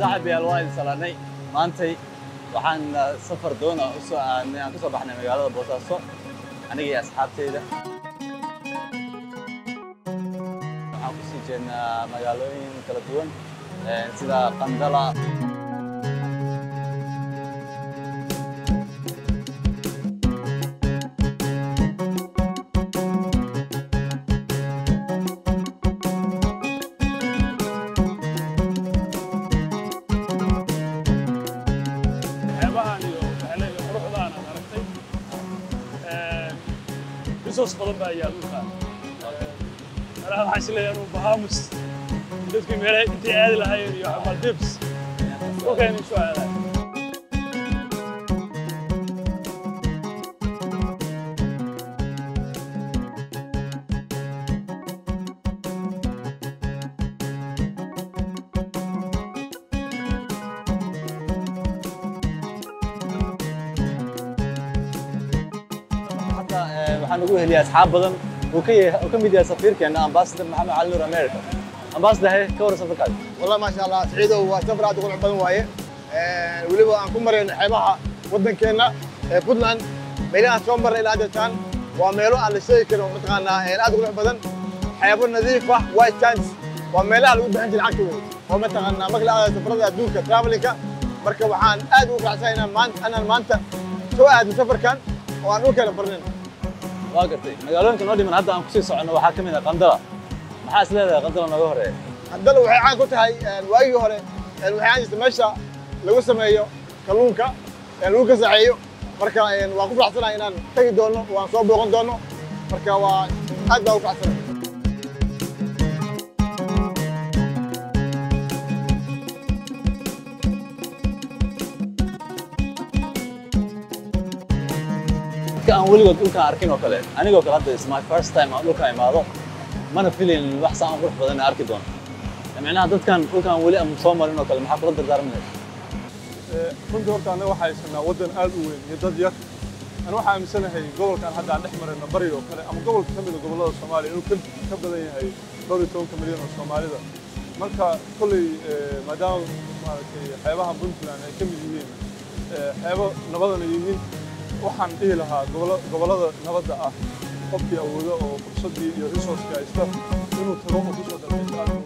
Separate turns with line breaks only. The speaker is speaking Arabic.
saaxiibayaal waa idin salaanay maantay waxaan uh, safar doona u soo aadnay aan ka soo baxnay magaalada boosaaso. Aniga iyo asxaabteyda. Waxaan ku sii jeednaa magaalooyin kala duwan eh, sida qandala
resource badan baa yaal dhulkaan meelaha waxaan is leeyahay anuu bahamus dadkii meelaha intay aadi lahaayeen iyo maldives dhulkayna isu aadaay
waxaan ugu heliyay asxaab badan uu ka yahay- uu ka mid yahay safiirkeena ambassador maxamed cali nuur america ambassador he ka warran safarkaada
والله ما شاء الله سعيدو waa safar aad u qurux badan waaye weliba aan ku marayno xeebaha waddankeena ee puntland meelahaan soo marnay ilaa deetaan waa meelo aan la sheegi karin oo mataqaanaa aad u qurux badan xeebo nadiif ah white sands waa meelaha lagu bixin jiray lacagta wey oo mataqaanaa marka la aadayo safarada adduunka travelinka marka waxaan aad ugu faraxsanahay inaan maanta inaan maanta soo aadno safarkan oo aan dhulkeena barnin
waa gartay. Magaalooyinka noo dhiman hadda aan ku sii soconno waxaa ka mid ah qandala. Maxaa is leedahay qandala nooga horreeya
haddana waxay caan ku tahay waagii hore waxay caan jirtay meesha lagu sameeyo kalluunka lagu gasaxeeyo. Marka waan ku faraxsanahay inaan tagi doono waan soo booqan doono. Marka waa aad baa ugu faraxsanahay
أنا وليد أقولك أركينه كله أنا قلت له this my first time أقولك أي ماذا ما نفيلين وحصة أنا أقول لك أنا أقول لك أنا أقول لك أنا أقول
لك أنا أقول لك أنا أقول لك أنا أقول لك أنا واحد سنة ودن ألوي يدد يك أنا أقول لك أنا أقول لك أنا أقول لك أنا إنه بريو كله أما جول كمل قبل الله الصومالي إنه كل قبل ذي هاي دوري تون كمليون الصومالي ده مركا كل مدام حيوان بنتنا كم يجين حيوان نبضنا يجين waxaan dhihi lahaa gobollada nabadda ah qofkii awoodo oo fursaddii iyo resourcekii haysta inuu tago oo ku soo dalxiiso